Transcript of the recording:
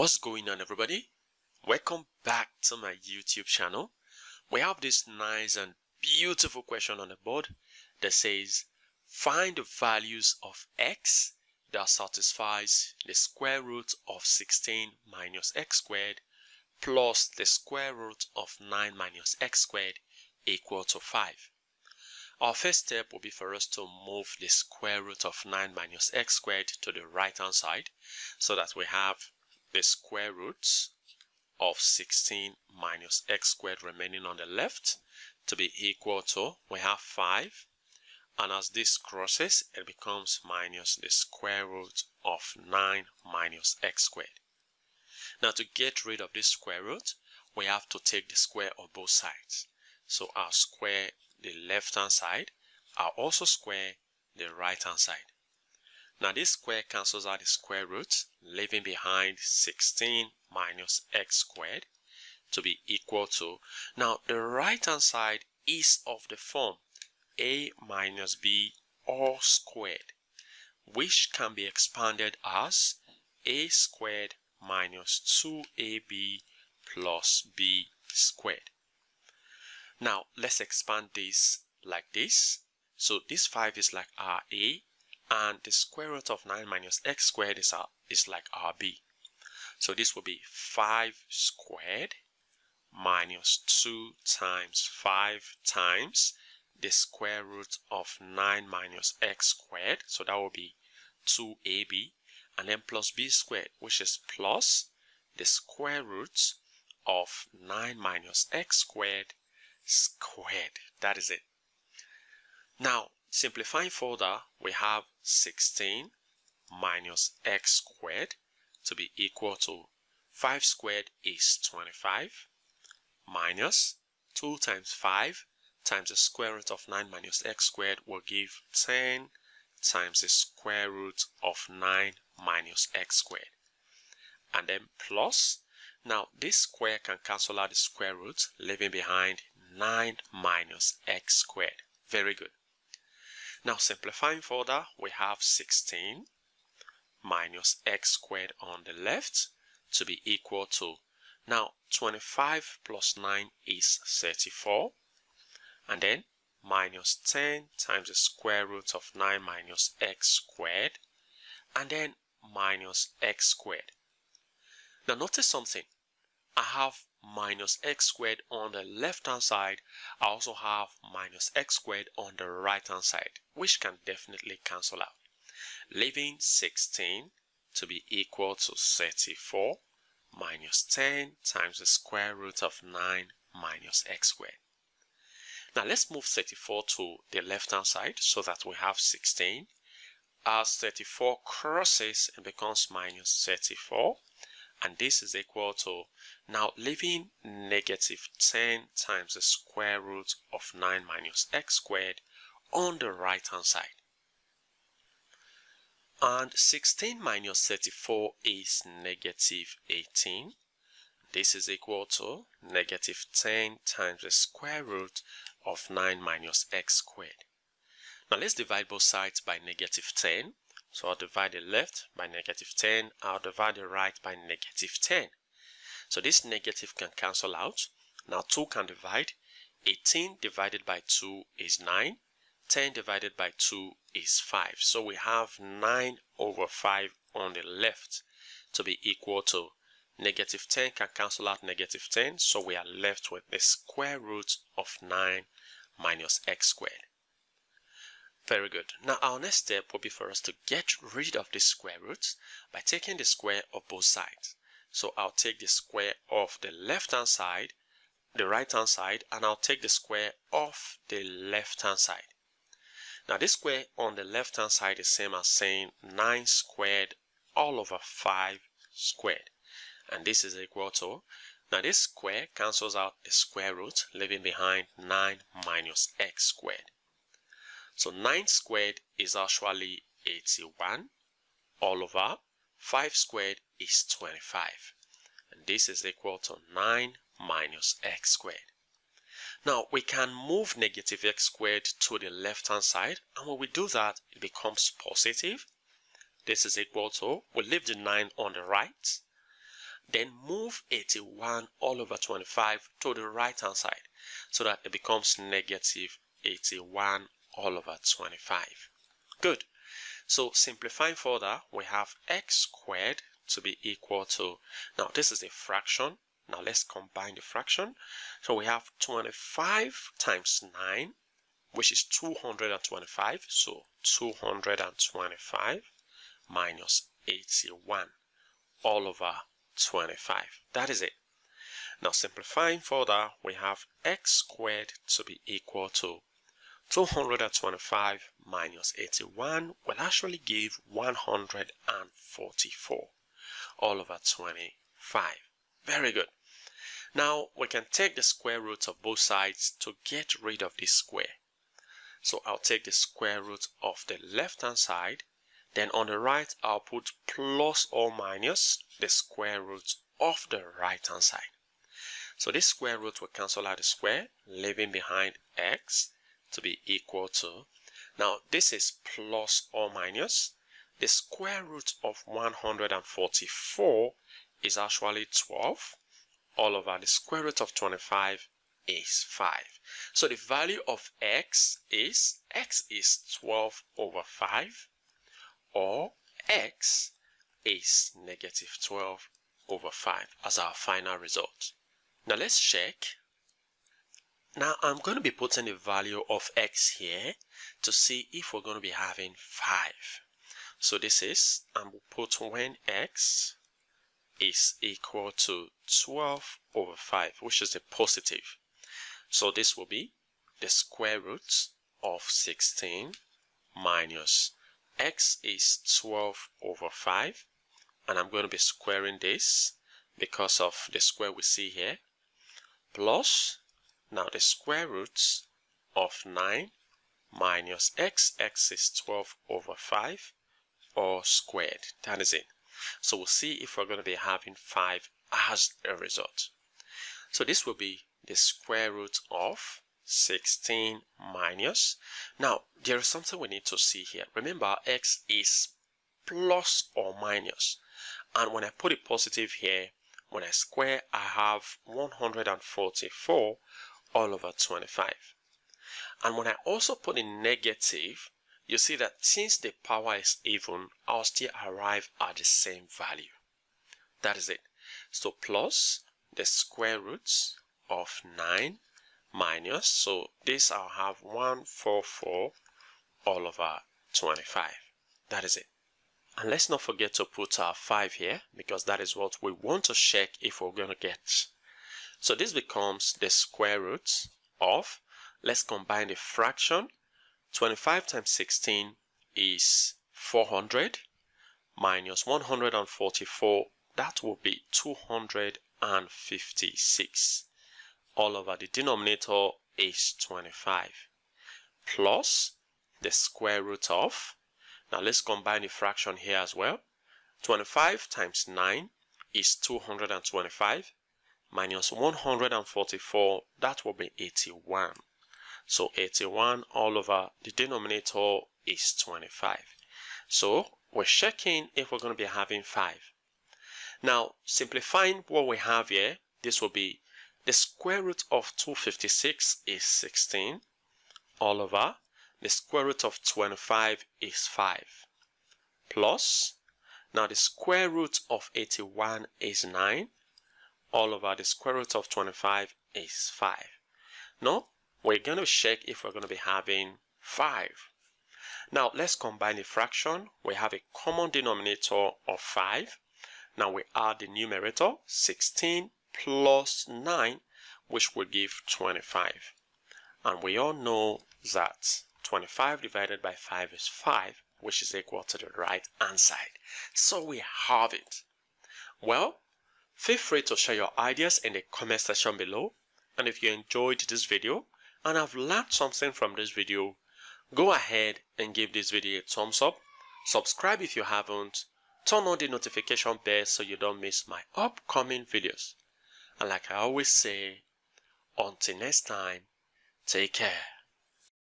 What's going on everybody? Welcome back to my YouTube channel. We have this nice and beautiful question on the board that says find the values of x that satisfies the square root of 16 minus x squared plus the square root of 9 minus x squared equal to 5. Our first step will be for us to move the square root of 9 minus x squared to the right hand side so that we have the square roots of 16 minus x squared remaining on the left to be equal to, we have 5 and as this crosses it becomes minus the square root of 9 minus x squared. Now to get rid of this square root we have to take the square of both sides. So I'll square the left hand side, I'll also square the right hand side. Now this square cancels out the square root, leaving behind 16 minus x squared to be equal to, now the right hand side is of the form a minus b all squared, which can be expanded as a squared minus 2ab plus b squared. Now let's expand this like this. So this 5 is like RA and the square root of 9 minus x squared is, our, is like RB. So this will be 5 squared minus 2 times 5 times the square root of 9 minus x squared. So that will be 2ab and then plus b squared which is plus the square root of 9 minus x squared squared. That is it. Now Simplifying further, we have 16 minus x squared to be equal to 5 squared is 25 minus 2 times 5 times the square root of 9 minus x squared will give 10 times the square root of 9 minus x squared. And then plus, now this square can cancel out the square root, leaving behind 9 minus x squared. Very good. Now simplifying further, we have 16 minus x squared on the left to be equal to, now 25 plus 9 is 34, and then minus 10 times the square root of 9 minus x squared, and then minus x squared. Now notice something. I have minus x squared on the left hand side. I also have minus x squared on the right hand side, which can definitely cancel out, leaving 16 to be equal to 34 minus 10 times the square root of 9 minus x squared. Now let's move 34 to the left hand side so that we have 16. As 34 crosses, and becomes minus 34 and this is equal to now leaving negative 10 times the square root of 9 minus x squared on the right hand side. And 16 minus 34 is negative 18 this is equal to negative 10 times the square root of 9 minus x squared. Now let's divide both sides by negative 10 so I'll divide the left by negative 10. I'll divide the right by negative 10. So this negative can cancel out. Now 2 can divide. 18 divided by 2 is 9. 10 divided by 2 is 5. So we have 9 over 5 on the left to be equal to negative 10 can cancel out negative 10. So we are left with the square root of 9 minus x squared. Very good. Now our next step will be for us to get rid of the square roots by taking the square of both sides. So I'll take the square of the left hand side, the right hand side, and I'll take the square of the left hand side. Now this square on the left hand side is same as saying 9 squared all over 5 squared. And this is equal to, now this square cancels out the square root, leaving behind 9 minus x squared. So 9 squared is actually 81 all over 5 squared is 25. And this is equal to 9 minus x squared. Now we can move negative x squared to the left hand side and when we do that it becomes positive. This is equal to, we leave the 9 on the right then move 81 all over 25 to the right hand side so that it becomes negative 81 all over 25. Good. So simplifying further, we have x squared to be equal to, now this is a fraction. Now let's combine the fraction. So we have 25 times 9, which is 225. So 225 minus 81 all over 25. That is it. Now simplifying further, we have x squared to be equal to 225 minus 81 will actually give 144 all over 25. Very good. Now we can take the square root of both sides to get rid of this square. So I'll take the square root of the left hand side. Then on the right, I'll put plus or minus the square root of the right hand side. So this square root will cancel out the square, leaving behind x to be equal to. Now this is plus or minus. The square root of 144 is actually 12 all over the square root of 25 is 5. So the value of x is x is 12 over 5 or x is negative 12 over 5 as our final result. Now let's check. Now I'm going to be putting the value of x here to see if we're going to be having 5. So this is, I'm put when x is equal to 12 over 5, which is a positive. So this will be the square root of 16 minus x is 12 over 5 and I'm going to be squaring this because of the square we see here plus now the square root of 9 minus x x is 12 over 5 or squared that is it so we'll see if we're going to be having 5 as a result so this will be the square root of 16 minus. Now, there is something we need to see here. Remember, x is plus or minus. And when I put a positive here, when I square, I have 144 all over 25. And when I also put in negative, you see that since the power is even, I'll still arrive at the same value. That is it. So plus the square roots of 9 minus, so this I'll have 144 all over 25. That is it. And let's not forget to put our 5 here because that is what we want to check if we're going to get. So this becomes the square root of, let's combine the fraction. 25 times 16 is 400 minus 144, that will be 256 all over the denominator is 25 plus the square root of now let's combine the fraction here as well 25 times 9 is 225 minus 144 that will be 81 so 81 all over the denominator is 25 so we're checking if we're going to be having 5 now simplifying what we have here this will be the square root of 256 is 16 all over the square root of 25 is 5 plus now the square root of 81 is 9 all over the square root of 25 is 5 now we're going to check if we're going to be having 5 now let's combine the fraction. We have a common denominator of 5 now we add the numerator 16 plus 9 which will give 25 and we all know that 25 divided by 5 is 5 which is equal to the right hand side. So we have it. Well feel free to share your ideas in the comment section below. And if you enjoyed this video and have learned something from this video go ahead and give this video a thumbs up. Subscribe if you haven't. Turn on the notification bell so you don't miss my upcoming videos. And like I always say, until next time, take care.